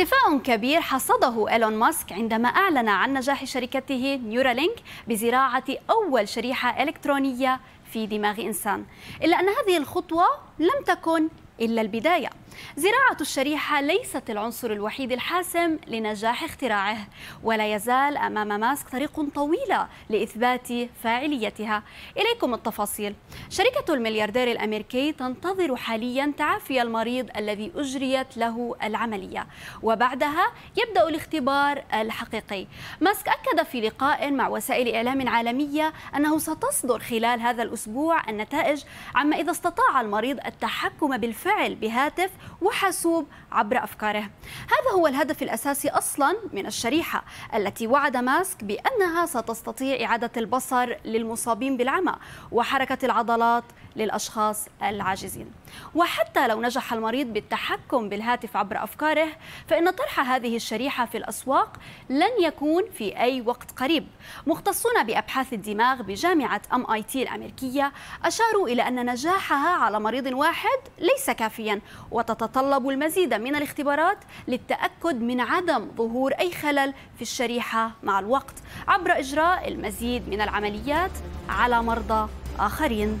اكتفاء كبير حصده إيلون ماسك عندما أعلن عن نجاح شركته نيورالينك بزراعة أول شريحة إلكترونية في دماغ إنسان. إلا أن هذه الخطوة لم تكن إلا البداية. زراعة الشريحة ليست العنصر الوحيد الحاسم لنجاح اختراعه ولا يزال أمام ماسك طريق طويلة لإثبات فاعليتها. إليكم التفاصيل. شركة الملياردير الأمريكي تنتظر حاليا تعافي المريض الذي أجريت له العملية وبعدها يبدأ الاختبار الحقيقي. ماسك أكد في لقاء مع وسائل إعلام عالمية أنه ستصدر خلال هذا الأسبوع النتائج عما إذا استطاع المريض التحكم بالفعل بهاتف وحاسوب عبر أفكاره. هذا هو الهدف الأساسي أصلا من الشريحة التي وعد ماسك بأنها ستستطيع إعادة البصر للمصابين بالعمى وحركة العضلات للأشخاص العاجزين. وحتى لو نجح المريض بالتحكم بالهاتف عبر أفكاره فإن طرح هذه الشريحة في الأسواق لن يكون في أي وقت قريب. مختصون بأبحاث الدماغ بجامعة أم آي تي الأمريكية أشاروا إلى أن نجاحها على مريض واحد ليس كافيا وتتطلب المزيد من الاختبارات للتأكد من عدم ظهور أي خلل في الشريحة مع الوقت عبر إجراء المزيد من العمليات على مرضى آخرين.